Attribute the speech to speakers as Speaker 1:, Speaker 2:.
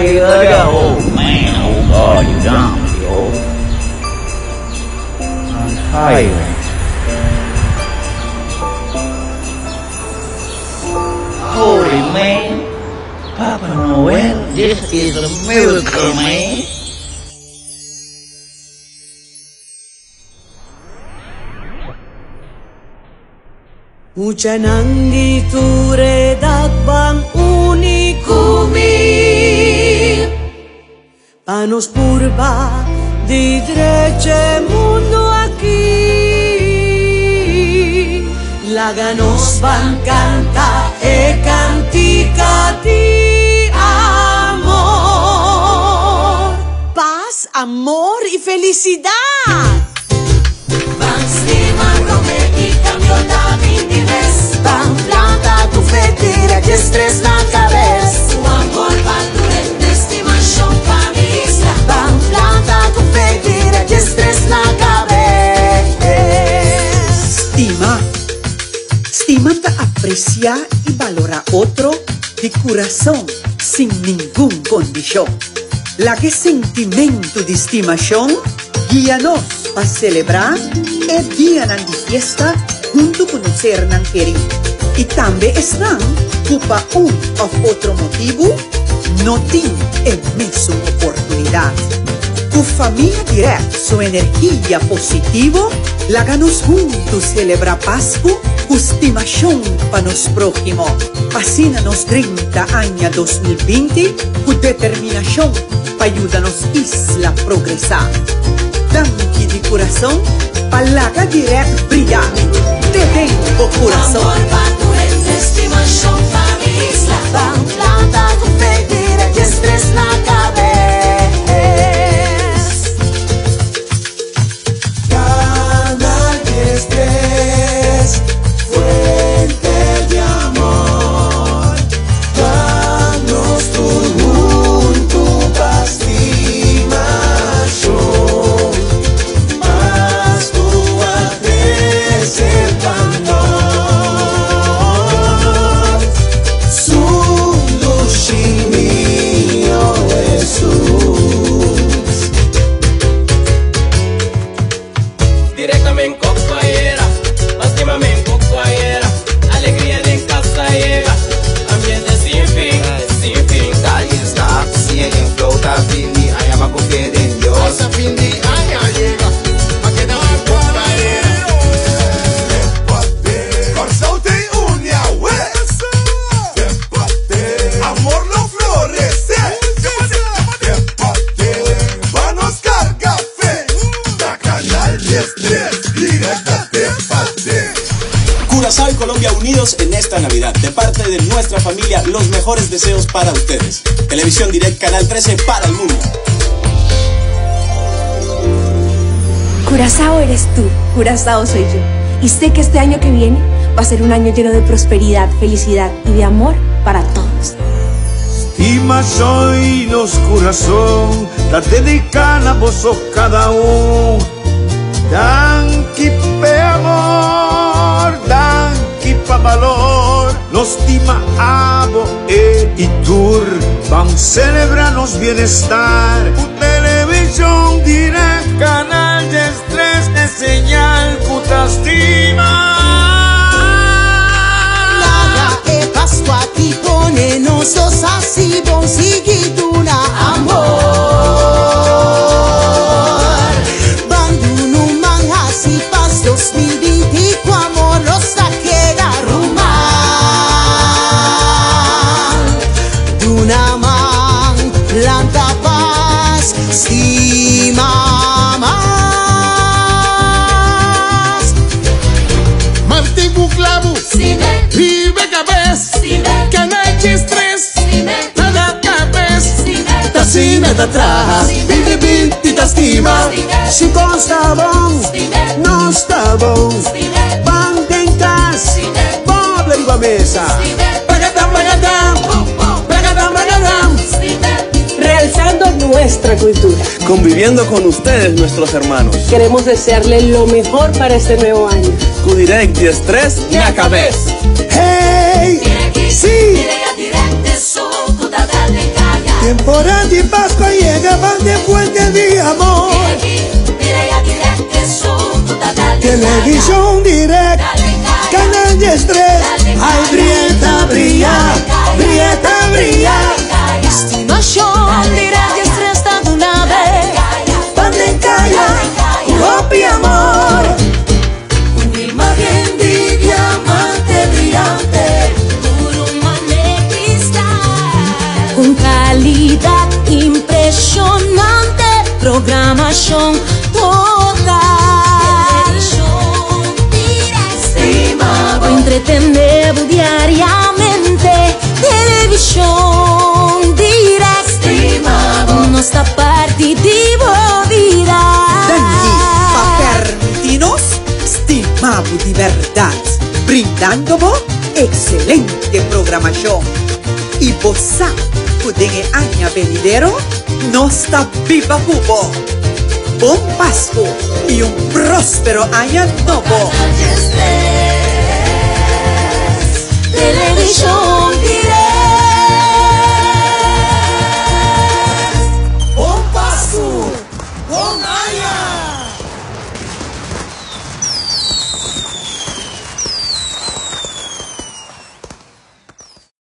Speaker 1: here I go. Oh man, oh God, you down, yo. On fire. Holy man, Papa Noel, this is a miracle, man.
Speaker 2: Mucha nangiture dagbang Panos purba di drece mundo aquí. Laganos van canta e cantica di amor. Paz, amor y felicidad. Van
Speaker 3: apreciar y valorar otro de corazón sin ningún condición. La que sentimiento de estimación guíanos para celebrar el día de fiesta junto con un ser querido. Y también están ocupa un o otro motivo no tiene el mismo oportunidad. Tu familia direct su energía positiva, la ganos juntos celebra Pascua, estimación para nos prójimo. Nos 30 años 2020, con determinación para ayudarnos isla a progresar. Danke de corazón, palaga direct brillar. Te tengo corazón.
Speaker 2: Amor
Speaker 4: Curazao y Colombia unidos en esta Navidad. De parte de nuestra familia, los mejores deseos para ustedes. Televisión Direct Canal 13 para el mundo.
Speaker 5: Curazao eres tú, Curazao soy yo. Y sé que este año que viene va a ser un año lleno de prosperidad, felicidad y de amor para todos.
Speaker 6: Estima soy los corazón, la dedican a vos sos cada uno. Danki pa valor. Nos estima abo e y tour, van celebrarnos bienestar. Televisión direct, canal de estrés de señal, puta estima.
Speaker 2: Laga e Pasqua ti pone non so sassi
Speaker 7: vive cabez, canal estrés, nada cabez, tacina da atrás, vive binti da estima,
Speaker 2: Se consta bom,
Speaker 6: não está bom.
Speaker 2: van tentas,
Speaker 6: Pobre igual mesa.
Speaker 2: pagadam, pagadam, pagadam, pagadam.
Speaker 8: Realzando nuestra cultura.
Speaker 4: Conviviendo con ustedes, nuestros hermanos.
Speaker 8: Queremos desearle lo mejor para este nuevo año.
Speaker 4: Cudirect y Estrés, na cabeza.
Speaker 6: Hey!
Speaker 2: Sí. Direct, direct, su, tu da da de calla.
Speaker 9: Temporada de Pascua llega, van de fuente de amor. Televisión direct, canal de estrés. Ay, brieta, brilla, brieta,
Speaker 5: programación total. Entretenemos diariamente, televisión direct. Nuestra parte
Speaker 3: para permitirnos estimamos de verdad, brindando excelente programación. Y você, pueden año venidero, nostra viva bubo. Buon Pasqua y un próspero año nuevo.